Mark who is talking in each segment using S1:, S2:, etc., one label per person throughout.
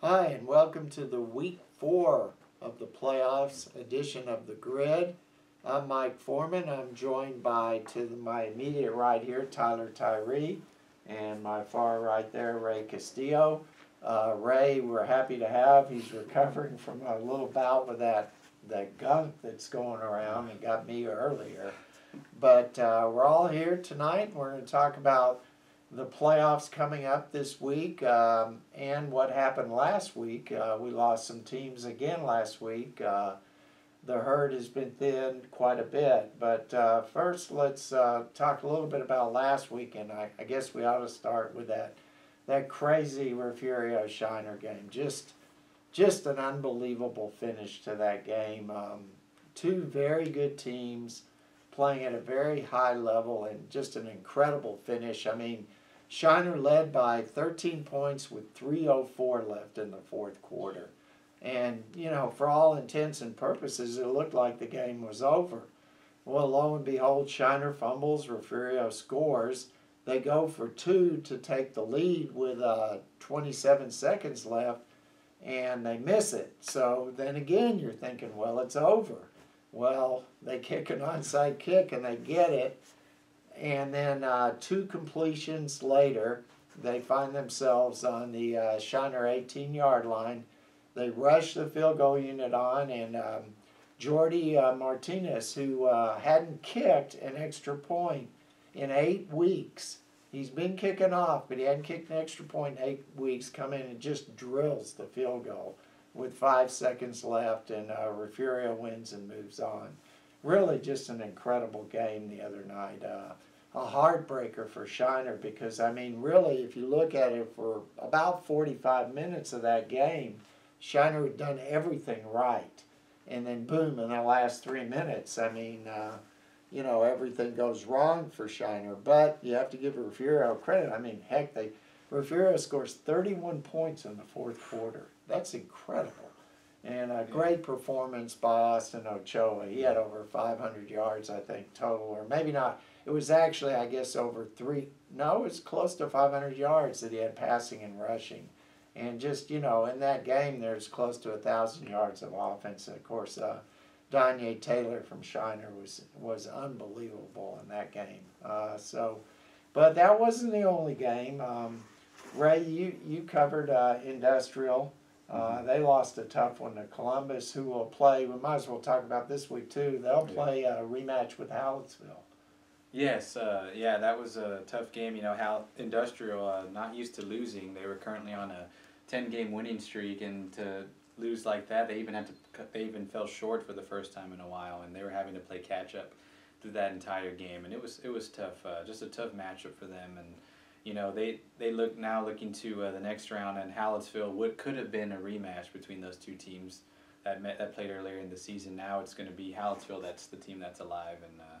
S1: Hi, and welcome to the week four of the playoffs edition of the Grid. I'm Mike Foreman. I'm joined by to my immediate right here, Tyler Tyree, and my far right there, Rey Castillo. Uh, Rey, we're happy to have. He's recovering from a little bout with that that gunk that's going around and got me earlier. But uh, we're all here tonight. We're going to talk about the playoffs coming up this week um, and what happened last week. Uh, we lost some teams again last week. Uh, the herd has been thinned quite a bit. But uh, first, let's uh, talk a little bit about last week, and I, I, guess we ought to start with that that crazy Refugio Shiner game. Just just an unbelievable finish to that game. Um, two very good teams playing at a very high level and just an incredible finish. I mean, Shiner led by 13 points with 3.04 left in the fourth quarter. And, you know, for all intents and purposes, it looked like the game was over. Well, lo and behold, Shiner fumbles, Refugio scores. They go for two to take the lead with uh, 27 seconds left, and they miss it. So then again, you're thinking, well, it's over. Well, they kick an onside kick and they get it and then uh, two completions later, they find themselves on the uh, Shiner 18 yard line. They rush the field goal unit on, and um, Jordy uh, Martinez, who uh, hadn't kicked an extra point in eight weeks, he's been kicking off, but he hadn't kicked an extra point in eight weeks, come in and just drills the field goal with five seconds left, and uh, Refugio wins and moves on really just an incredible game the other night. Uh, a heartbreaker for Shiner because, I mean, really, if you look at it for about 45 minutes of that game, Shiner had done everything right. And then, boom, in the last three minutes, I mean, uh, you know, everything goes wrong for Shiner. But you have to give Refugio credit. I mean, heck, they Refugio scores 31 points in the fourth quarter. That's incredible. And a great performance by Austin Ochoa. He had over 500 yards, I think, total, or maybe not. It was actually, I guess, over three, no, it was close to 500 yards that he had passing and rushing. And just, you know, in that game, there's close to a 1,000 yards of offense. And of course, uh, Donye Taylor from Shiner was, was unbelievable in that game. Uh, so, but that wasn't the only game. Um, Rey, you, you covered uh, Industrial. Uh, they lost a tough one to Columbus, who will play. We might as well talk about this week too. They'll play a rematch with Hallettsville.
S2: Yes, uh, yeah, that was a tough game. You know how Industrial, uh, not used to losing, they were currently on a ten-game winning streak, and to lose like that, they even had to. They even fell short for the first time in a while, and they were having to play catch up through that entire game, and it was it was tough. Uh, just a tough matchup for them, and you know, they they look now looking to uh, the next round, and Hallettsville what could have been a rematch between those two teams that met, that played earlier in the season. Now it's going to be Hallettsville that's the team that's alive, and uh,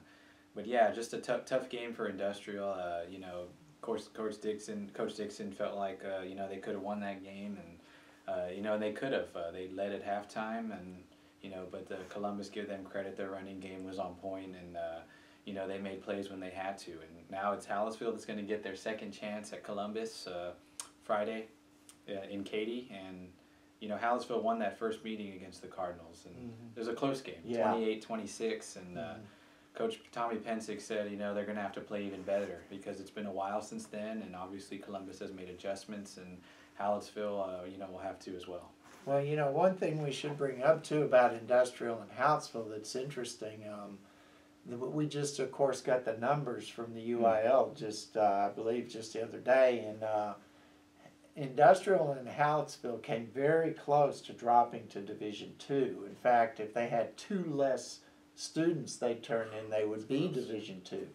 S2: but yeah, just a tough tough game for Industrial. Uh, you know, course, Coach Dixon Coach Dixon felt like uh, you know they could have won that game, and uh, you know they could have. Uh, they led at halftime, and you know, but the Columbus give them credit. Their running game was on point, and you know, they made plays when they had to. And now it's Hallettsville that's going to get their second chance at Columbus uh, Friday uh, in Katy. And, you know, Hallettsville won that first meeting against the Cardinals. And mm-hmm. it was a close game, yeah. 28 26. And uh, mm-hmm. Coach Tommy Pensick said, you know, they're going to have to play even better because it's been a while since then. And obviously, Columbus has made adjustments, and Hallettsville, uh, you know, will have to as well.
S1: Well, you know, one thing we should bring up too about industrial and Hallettsville that's interesting. Um, we just, of course, got the numbers from the UIL just, uh, I believe, just the other day, and uh, Industrial and Hallettsville came very close to dropping to Division Two. In fact, if they had two less students they turn in, they would be Division Two.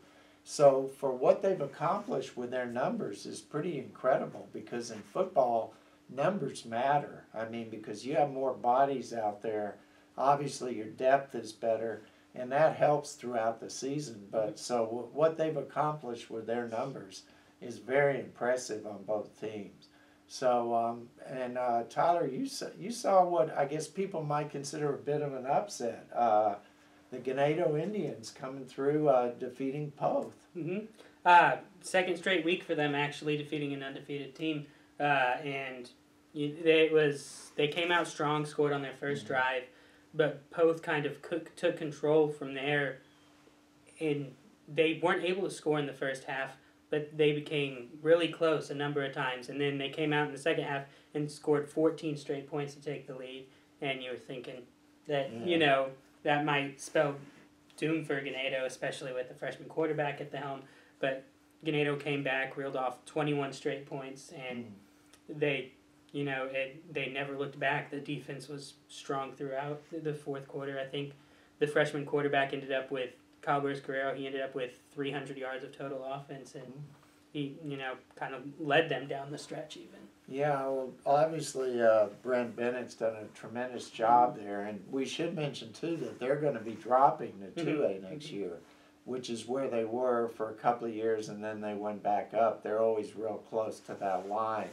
S1: So for what they've accomplished with their numbers is pretty incredible because in football, numbers matter. I mean, because you have more bodies out there, obviously your depth is better and that helps throughout the season. But so what they've accomplished with their numbers is very impressive on both teams. So um, and uh, Tyler, you saw, you saw what I guess people might consider a bit of an upset. Uh, the Ganado Indians coming through, uh, defeating Poth.
S3: Mm-hmm. Uh, second straight week for them, actually defeating an undefeated team, uh, and you, they, it was they came out strong, scored on their 1st
S1: Mhm.
S3: drive, but Poth kind of cook, took control from there, and they weren't able to score in the first half, but they became really close a number of times, and then they came out in the second half and scored 14 straight points to take the lead, and you were thinking that
S1: Yeah.
S3: you know that might spell doom for Ganado, especially with the freshman quarterback at the helm, but Ganado came back, reeled off 21 straight points, and
S1: Mm.
S3: they, you know, it, they never looked back. The defense was strong throughout the fourth quarter. I think the freshman quarterback ended up with Burris Guerrero. He ended up with 300 yards of total offense, and he, you know, kind of led them down the stretch even.
S1: Yeah, well, obviously uh, Brent Bennett's done a tremendous job there, and we should mention too that they're going to be dropping to
S3: Mhm.
S1: two A next year, which is where they were for a couple of years, and then they went back up. They're always real close to that line,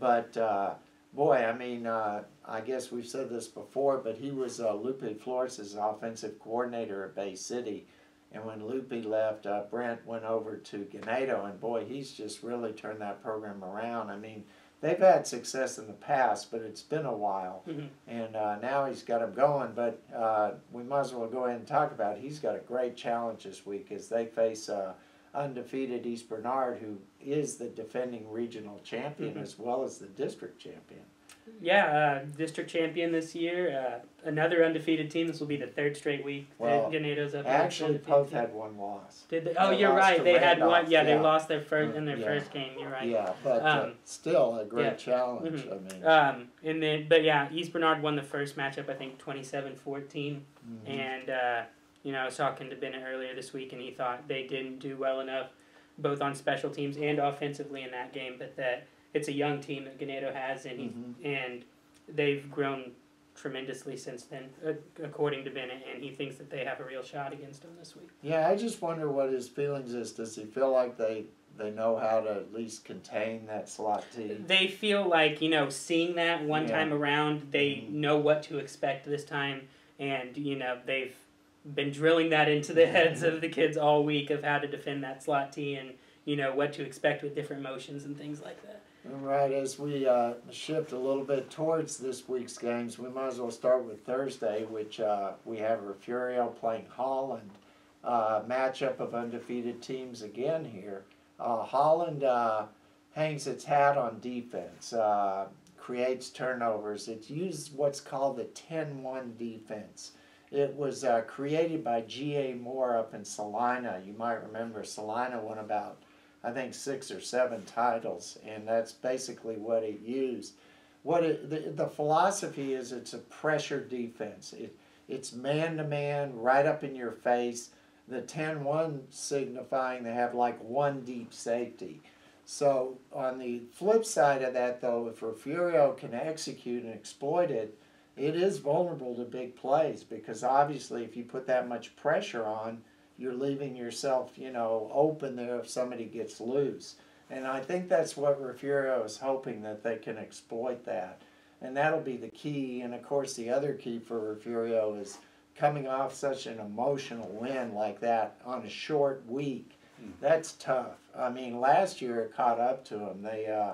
S1: but uh, boy, I mean, uh, I guess we've said this before, but he was uh, Lupe Flores' offensive coordinator at Bay City. And when Lupe left, uh, Brent went over to Ganado, and boy, he's just really turned that program around. I mean, they've had success in the past, but it's been a while,
S3: Mhm.
S1: and uh, now he's got them going. But uh, we might as well go ahead and talk about. It. He's got a great challenge this week as they face uh, undefeated East Bernard, who is the defending regional champion
S3: Mhm.
S1: as well as the district champion.
S3: Yeah, uh, district champion this year. Uh, another undefeated team. This will be the third straight week
S1: Well,
S3: that Ganado's up.
S1: Actually, Poth had one loss.
S3: Did they? Oh,
S1: they
S3: you're right. They had one.
S1: Randolph,
S3: Yeah, they lost their first in their
S1: Yeah.
S3: first game. You're right.
S1: Yeah, but uh,
S3: Um,
S1: still a great
S3: yeah.
S1: challenge.
S3: Mhm.
S1: I mean,
S3: Um, and then, but yeah, East Bernard won the first matchup. I think 27-14.
S1: mhm.
S3: And uh, you know, I was talking to Bennett earlier this week, and he thought they didn't do well enough, both on special teams and offensively in that game. But that it's a young team that Ganado has, and he
S1: Mhm.
S3: and they've grown tremendously since then, uh, according to Bennett. And he thinks that they have a real shot against them this week.
S1: Yeah, I just wonder what his feelings is. Does he feel like they they know how to at least contain that slot team?
S3: They feel like you know, seeing that one
S1: Yeah.
S3: time around, they
S1: Mhm.
S3: know what to expect this time, and you know they've been drilling that into the heads of the kids all week of how to defend that slot T and you know what to expect with different motions and things like that.
S1: All right, as we uh, shift a little bit towards this week's games, we might as well start with Thursday, which uh, we have Refugio playing Holland. Uh, matchup of undefeated teams again here. Uh, Holland uh, hangs its hat on defense, uh, creates turnovers. It used what's called the 10 1 defense. It was created by G.A. Moore up in Celina. You might remember Celina won about I think six or seven titles, and that's basically what it used. What it, the, the philosophy is, it's a pressure defense. It, it's man to man, right up in your face. The 10 1 signifying they have like one deep safety. So, on the flip side of that, though, if Refugio can execute and exploit it, it is vulnerable to big plays because obviously, if you put that much pressure on, you're leaving yourself, you know, open there if somebody gets loose. And I think that's what Refugio is hoping that they can exploit that. And that'll be the key. And of course, the other key for Refugio is coming off such an emotional win like that on a short week.
S2: Mm.
S1: That's tough. I mean, last year it caught up to them. They, uh,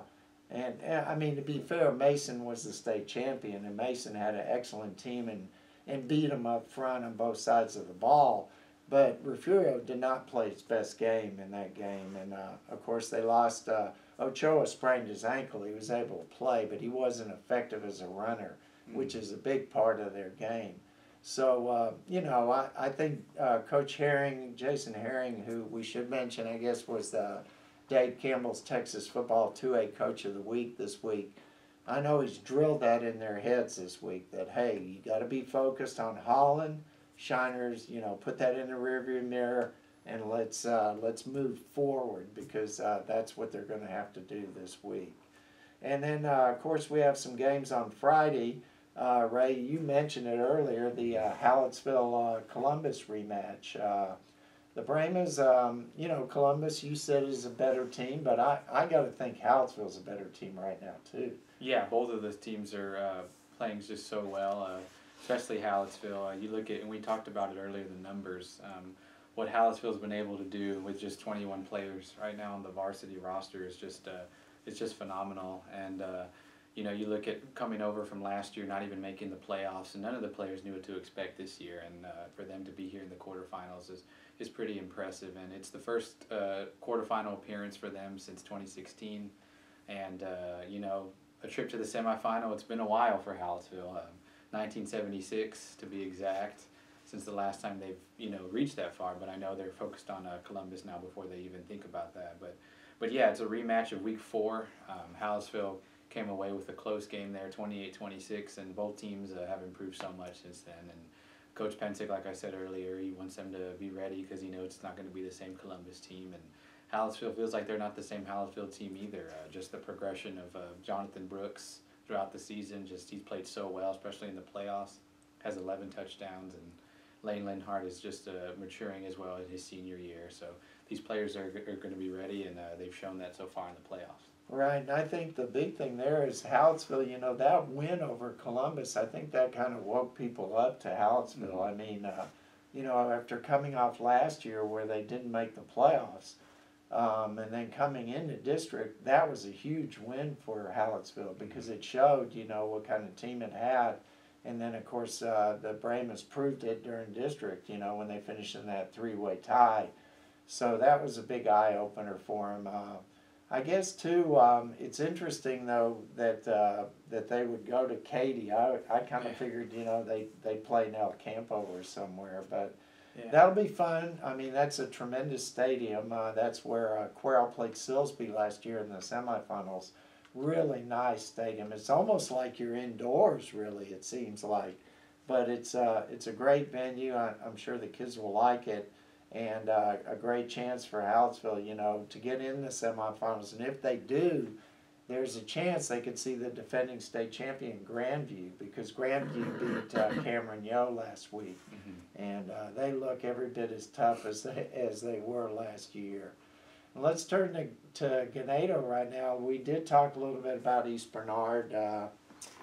S1: and, and I mean, to be fair, Mason was the state champion, and Mason had an excellent team and, and beat them up front on both sides of the ball. But Refugio did not play his best game in that game, and uh, of course they lost. Uh, Ochoa sprained his ankle. He was able to play, but he wasn't effective as a runner, which is a big part of their game. So uh, you know, I I think uh, Coach Herring, Jason Herring, who we should mention, I guess was the Dave Campbell's Texas Football 2A Coach of the Week this week. I know he's drilled that in their heads this week that hey, you got to be focused on Holland shiners, you know, put that in the rearview mirror and let's uh, let's move forward because uh, that's what they're going to have to do this week. And then, uh, of course, we have some games on Friday. Uh, Rey, you mentioned it earlier, the uh, Hallettsville uh, Columbus rematch. The Brahmas, um, you know, Columbus, you said is a better team, but I, I got to think Hallettsville's a better team right now, too.
S2: Yeah, both of those teams are playing just so well, especially Hallettsville. Uh, you look at, and we talked about it earlier, the numbers. Um, what Hallettsville's been able to do with just 21 players right now on the varsity roster is just uh, it's just phenomenal. And uh, you know, you look at coming over from last year, not even making the playoffs, and none of the players knew what to expect this year. And uh, for them to be here in the quarterfinals is, is pretty impressive. And it's the first uh, quarterfinal appearance for them since 2016. And, uh, you know, a trip to the semifinal, it's been a while for Hallettsville, um, 1976 to be exact, since the last time they've, you know, reached that far. But I know they're focused on uh, Columbus now before they even think about that. But, but yeah, it's a rematch of week four. Um, Hallettsville came away with a close game there, 28-26, and both teams uh, have improved so much since then. And Coach Pensick, like I said earlier, he wants them to be ready because he knows it's not going to be the same Columbus team. And Hallettsville feels like they're not the same Hallettsville team either. Uh, just the progression of uh, Jonathan Brooks throughout the season, just he's played so well, especially in the playoffs. Has 11 touchdowns, and Lane Linhart is just uh, maturing as well in his senior year. So these players are, are going to be ready, and uh, they've shown that so far in the playoffs.
S1: Right, and I think the big thing there is Hallettsville, you know, that win over Columbus, I think that kind of woke people up to Hallettsville. I mean, uh, you know, after coming off last year where they didn't make the playoffs, um, and then coming into district, that was a huge win for Hallettsville because it showed, you know, what kind of team it had. And then, of course, uh, the Brahmas proved it during district, you know, when they finished in that three way tie. So that was a big eye opener for them. Uh, I guess too. Um, it's interesting though that uh, that they would go to Katy. I, I kind of figured you know they they play in El Campo or somewhere, but
S2: Yeah.
S1: that'll be fun. I mean that's a tremendous stadium. Uh, that's where uh, Quail played Silsbee last year in the semifinals. Really nice stadium. It's almost like you're indoors. Really, it seems like, but it's uh, it's a great venue. I, I'm sure the kids will like it and uh, a great chance for Hallettsville, you know, to get in the semifinals. And if they do, there's a chance they could see the defending state champion Grandview because Grandview beat uh, Cameron Yoe last week,
S2: Mhm.
S1: and uh, they look every bit as tough as they as they were last year. And let's turn to, to Ganado right now. We did talk a little bit about East Bernard. Uh,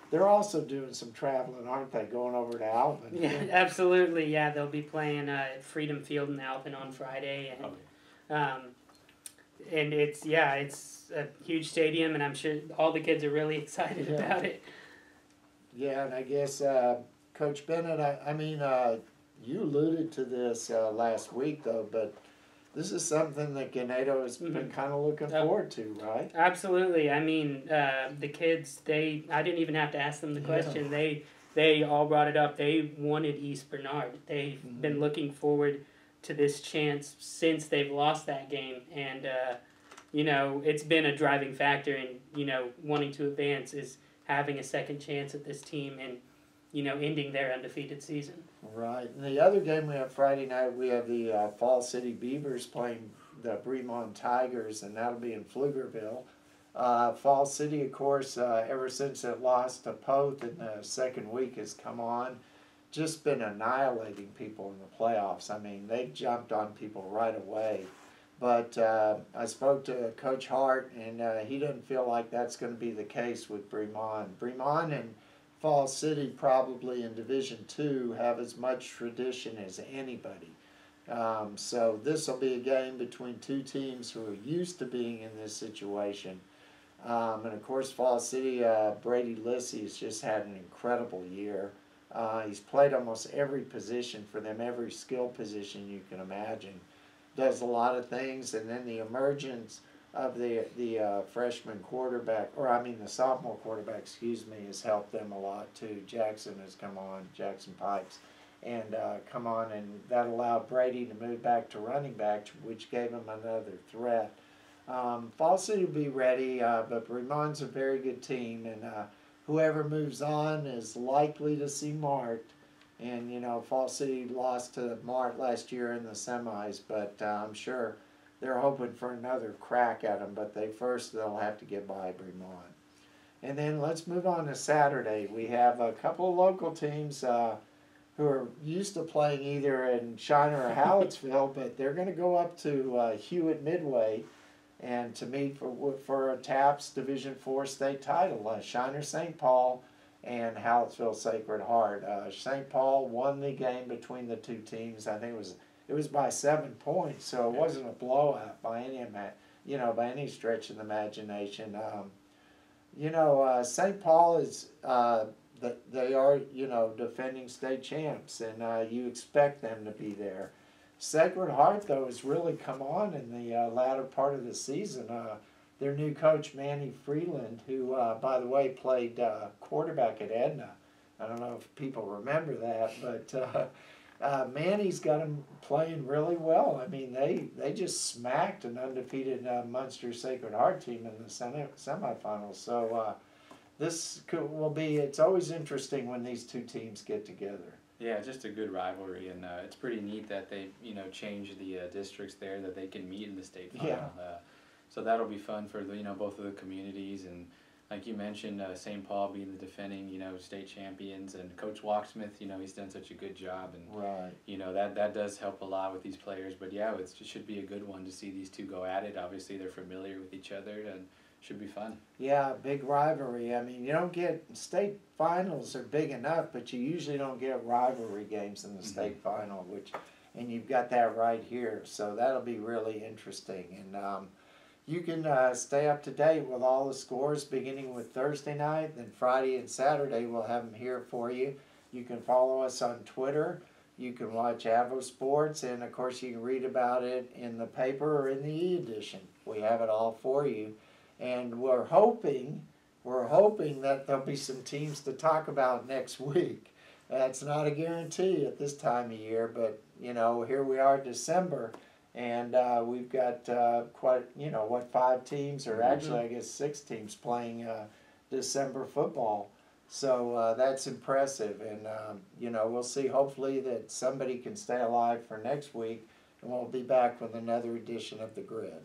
S1: they're also doing some traveling, aren't they? Going over to Alvin.
S3: Yeah, absolutely. Yeah, they'll be playing uh, at Freedom Field in Alvin on Friday, and
S2: Okay.
S3: um, and it's yeah, it's a huge stadium, and I'm sure all the kids are really excited
S1: Yeah.
S3: about it.
S1: Yeah, and I guess uh, Coach Bennett. I, I mean, uh, you alluded to this uh, last week, though, but this is something that Ganado has been
S3: Mhm.
S1: kind of looking
S3: Yeah.
S1: forward to, right?
S3: Absolutely. I mean, uh, the kids. They. I didn't even have to ask them the
S1: Yeah.
S3: question. They. They all brought it up. They wanted East Bernard. They've
S1: Mhm.
S3: been looking forward to this chance since they've lost that game, and uh, you know it's been a driving factor in you know wanting to advance is having a second chance at this team and you know ending their undefeated season.
S1: Right. And the other game we have Friday night, we have the uh, Fall City Beavers playing the Bremond Tigers, and that'll be in Pflugerville. Uh, Fall City, of course, uh, ever since it lost to Poth in the second week, has come on, just been annihilating people in the playoffs. I mean, they jumped on people right away. But uh, I spoke to Coach Hart, and uh, he doesn't feel like that's going to be the case with Bremond. Bremond and Fall City probably in Division Two have as much tradition as anybody. Um, so this will be a game between two teams who are used to being in this situation. Um, and of course, Fall City, uh, Brady Lissy has just had an incredible year. Uh, he's played almost every position for them, every skill position you can imagine. Does a lot of things, and then the emergence of the the uh, freshman quarterback, or I mean the sophomore quarterback, excuse me, has helped them a lot too. Jackson has come on, Jackson Pipes, and uh, come on, and that allowed Brady to move back to running back, which gave him another threat. Um, Fall City will be ready, uh, but Bremond's a very good team, and uh, whoever moves on is likely to see Mart. And you know, Fall City lost to Mart last year in the semis, but uh, I'm sure they're hoping for another crack at them. But they first they'll have to get by Bremond. And then let's move on to Saturday. We have a couple of local teams uh, who are used to playing either in Shiner or Hallettsville, but they're going to go up to uh, Hewitt Midway and to meet for for a TAPS Division Four state title. Uh, Shiner St. Paul and Hallettsville Sacred Heart. Uh, St. Paul won the game between the two teams. I think it was it was by seven points, so it wasn't a blowout by any you know by any stretch of the imagination. Um, you know, uh, St. Paul is, uh, th- they are, you know, defending state champs, and uh, you expect them to be there. Sacred Heart, though, has really come on in the uh, latter part of the season. Uh, their new coach, Manny Freeland, who, uh, by the way, played uh, quarterback at Edna. I don't know if people remember that, but uh, uh, Manny's got them playing really well. I mean, they, they just smacked an undefeated Muenster Sacred Heart team in the semi semifinals. So this could, will be. It's always interesting when these two teams get together.
S2: Yeah, just a good rivalry, and uh, it's pretty neat that they you know changed the uh, districts there that they can meet in the state final.
S1: Yeah.
S2: Uh, so that'll be fun for the you know both of the communities and like you mentioned, uh, St. Paul being the defending you know state champions and Coach Walksmith, you know he's done such a good job and
S1: Right.
S2: you know that that does help a lot with these players. But yeah, it's, it should be a good one to see these two go at it. Obviously, they're familiar with each other and should be fun.
S1: Yeah, big rivalry. I mean, you don't get state finals are big enough, but you usually don't get rivalry games in the state final, which, and you've got that right here. So that'll be really interesting. And um, you can uh, stay up to date with all the scores beginning with Thursday night. Then Friday and Saturday we'll have them here for you. You can follow us on Twitter. You can watch Avo Sports, and of course you can read about it in the paper or in the e-edition. We have it all for you and we're hoping we're hoping that there'll be some teams to talk about next week. That's not a guarantee at this time of year, but you know here we are December, and uh, we've got uh, quite you know what five teams or actually I guess six teams playing uh, December football. So uh, that's impressive, and um, you know we'll see. Hopefully that somebody can stay alive for next week, and we'll be back with another edition of the Grid.